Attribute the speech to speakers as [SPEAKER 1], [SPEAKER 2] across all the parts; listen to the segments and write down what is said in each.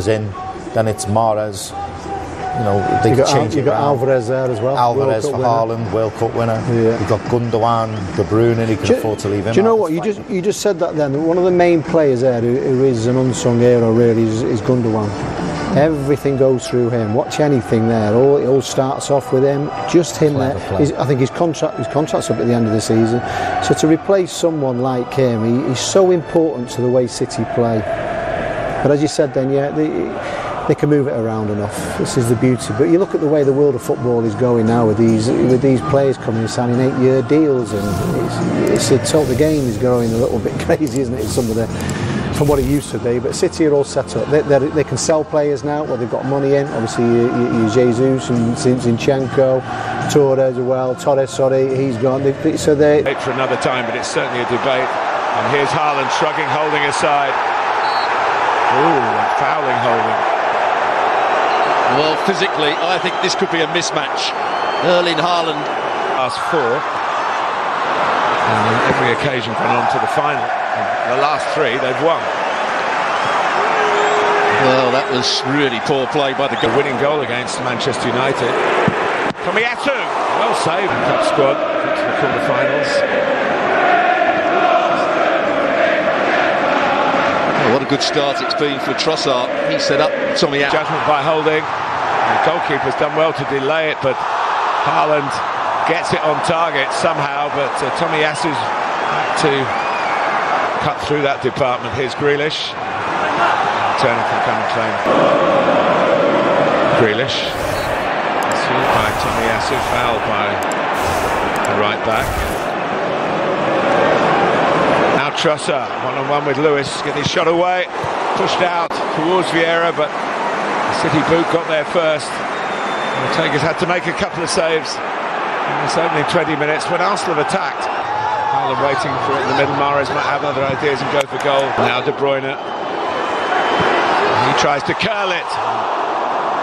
[SPEAKER 1] is in, then it's Mahrez. You know, they
[SPEAKER 2] You got, Al-
[SPEAKER 1] change
[SPEAKER 2] you got. Alvarez there as well.
[SPEAKER 1] Alvarez for
[SPEAKER 2] winner.
[SPEAKER 1] Haaland, World Cup winner.
[SPEAKER 2] Yeah.
[SPEAKER 1] You've got Gundogan, De Bruyne. He can
[SPEAKER 2] Do,
[SPEAKER 1] afford to leave him.
[SPEAKER 2] do you know what? You just you just said that then. One of the main players there who, who is an unsung hero really is, is Gundogan. Everything goes through him. Watch anything there. All it all starts off with him. Just him
[SPEAKER 1] Clever
[SPEAKER 2] there. I think his contract his contract's up at the end of the season. So to replace someone like him, he, he's so important to the way City play. But as you said, then yeah, they, they can move it around enough. This is the beauty. But you look at the way the world of football is going now with these with these players coming and signing eight-year deals, and it's, it's a tot- the game is going a little bit crazy, isn't it? Some of the from what it used to be. But City are all set up. They, they're- can sell players now. Well, they've got money in. Obviously, you, you, you Jesus and Zin- Zinchenko, Torres as well. Torres, sorry, he's gone. They, so they
[SPEAKER 3] for another time, but it's certainly a debate. And here's Haaland shrugging, holding aside. Ooh, fouling holding.
[SPEAKER 4] Well, physically, I think this could be a mismatch. Erling Haaland
[SPEAKER 3] Last four. And on every occasion gone on to the final. And the last three they've won.
[SPEAKER 4] Well, that was really poor play by the
[SPEAKER 3] The
[SPEAKER 4] goal.
[SPEAKER 3] winning goal against Manchester United. Tomiyasu, well saved. Cup squad to the quarterfinals.
[SPEAKER 4] What a good start it's been for Trossard. He set up Tommy out.
[SPEAKER 3] Judgment by holding. The goalkeeper's done well to delay it, but Haaland gets it on target somehow. But uh, Tomiyasu's had to cut through that department. Here's Grealish. Turner can come and claim. Grealish. Pursued by Tomiyasu, fouled by the right back. Trossard, one-on-one with Lewis, getting his shot away, pushed out towards Vieira, but the City boot got there first. And the Tigers had to make a couple of saves. in this opening 20 minutes when Arsenal have attacked. Haaland waiting for it in the middle. Mahrez might have other ideas and go for goal. Now De Bruyne. He tries to curl it.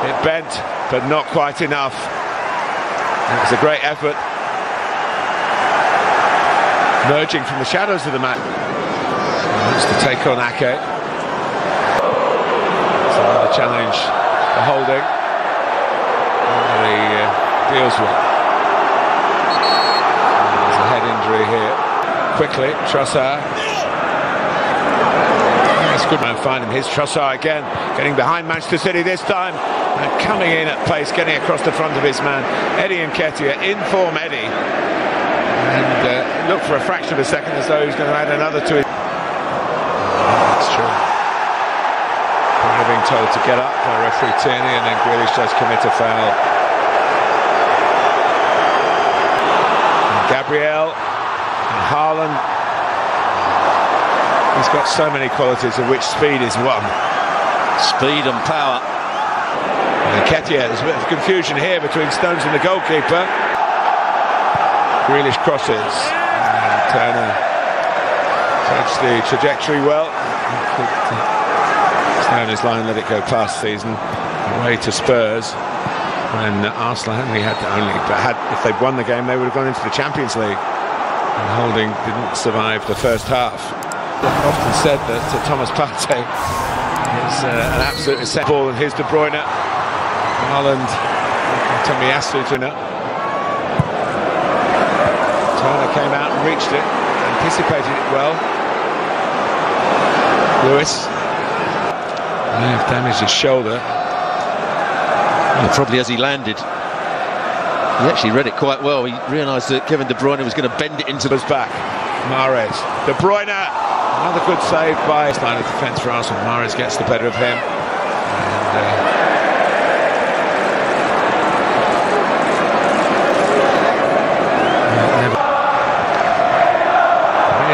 [SPEAKER 3] It bent, but not quite enough. It was a great effort. Merging from the shadows of the match. Wants to take on Ake. It's another challenge for holding. And he uh, deals with. And There's a head injury here. Quickly, Trossard. It's good man find him. Here's Trossard again, getting behind Manchester City this time. And coming in at pace, getting across the front of his man. Eddie Nketiah, in form Eddie. And it looked for a fraction of a second as though he was going to add another to it. That's true. Bruyne being told to get up by referee Tierney and then Grealish does commit a foul. And Gabriel and Haaland. He's got so many qualities of which speed is one.
[SPEAKER 4] Speed and power.
[SPEAKER 3] And Nketiah, there's a bit of confusion here between Stones and the goalkeeper. Grealish crosses. Turner takes the trajectory well. On his line, let it go past season. Away to Spurs. When Arsenal only had to only, but had if they'd won the game, they would have gone into the Champions League. And Holding didn't survive the first half. I've Often said that uh, Thomas Partey is uh, an absolute essential ball, and here's De Bruyne. Haaland, Tomiyasu Turner. Turner came out and reached it, anticipated it well. Lewis may have damaged his shoulder.
[SPEAKER 4] Well, probably as he landed. He actually read it quite well. He realised that Kevin De Bruyne was going to bend it into
[SPEAKER 3] his back. Mahrez. De Bruyne. Another good save by his line of defence for Arsenal. Mahrez gets the better of him. And, uh,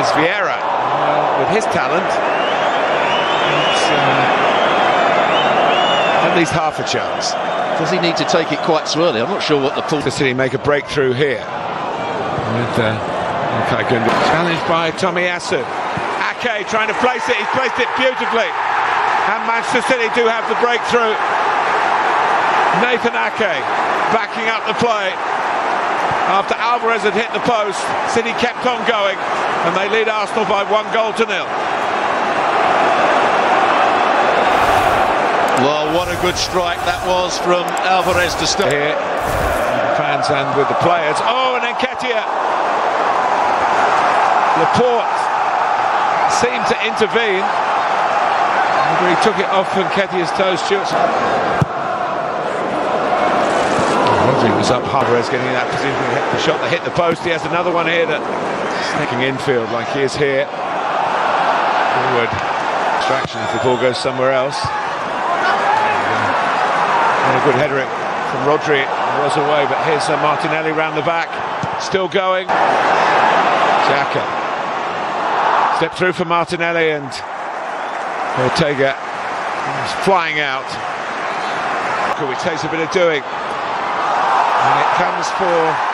[SPEAKER 3] Here's Vieira. Well, with his talent, it's uh, at least half a chance.
[SPEAKER 4] Does he need to take it quite swirly? I'm not sure what the pull.
[SPEAKER 3] The City make a breakthrough here. With uh, Ilkay Gundogan. Challenged by Tomiyasu. Ake trying to place it. He's placed it beautifully. And Manchester City do have the breakthrough. Nathan Ake backing up the play. After Alvarez had hit the post, City kept on going and they lead Arsenal by one goal to nil.
[SPEAKER 4] Well, what a good strike that was from Alvarez to stop.
[SPEAKER 3] Here, the fans and with the players. Oh, and Nketiah. Laporte seemed to intervene. He took it off Nketiah's toes. Stewart. Rodri was up. Alvarez getting in that position. hit The shot that hit the post. He has another one here that sneaking infield like he is here. Forward distraction if the ball goes somewhere else. And a good header from Rodri. It was away, but here's uh, Martinelli round the back. Still going. Xhaka. Step through for Martinelli and Ortega flying out. Which takes a bit of doing. And it comes for